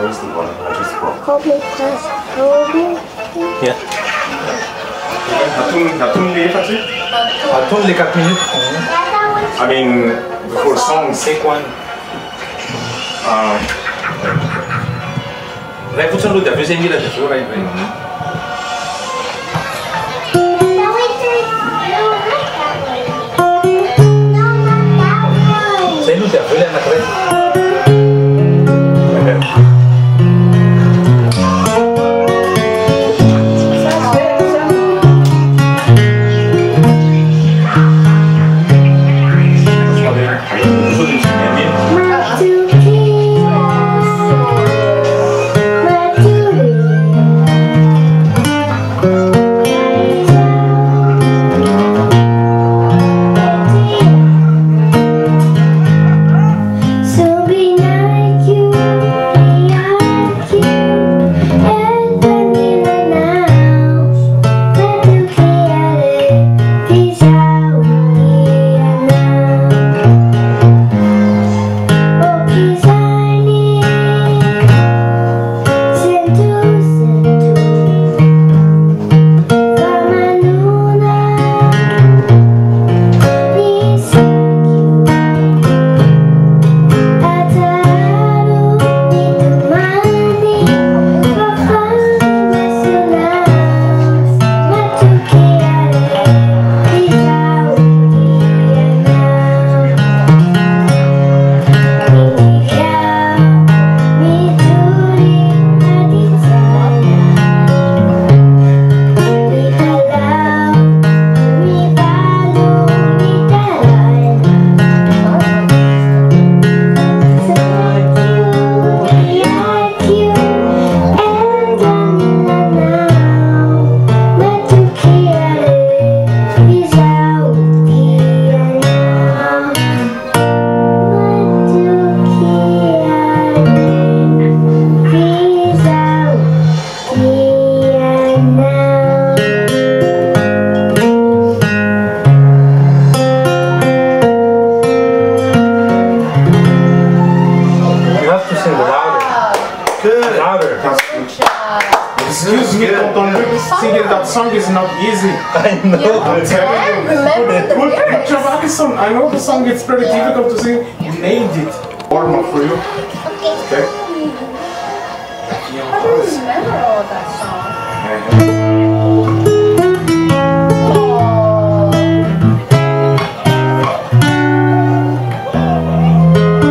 Where's the one I just brought? Kobe plus Kobe. Yeah. Hatung, Hatung Lee facile? Attends les 4 minutes. I mean, before song, Take one. Uh, Right foot solo, t'as fait 5 minutes, c'est right, right. No, wait, there's no, not that louder. Good. Louder. Excuse me, Tonton. Singing that song is not easy. I know. I'm telling you. remember the Put lyrics. picture of Akison. I know the song. It's very difficult to sing. You nailed it. Warm up for you. Okay. How do you remember all that song?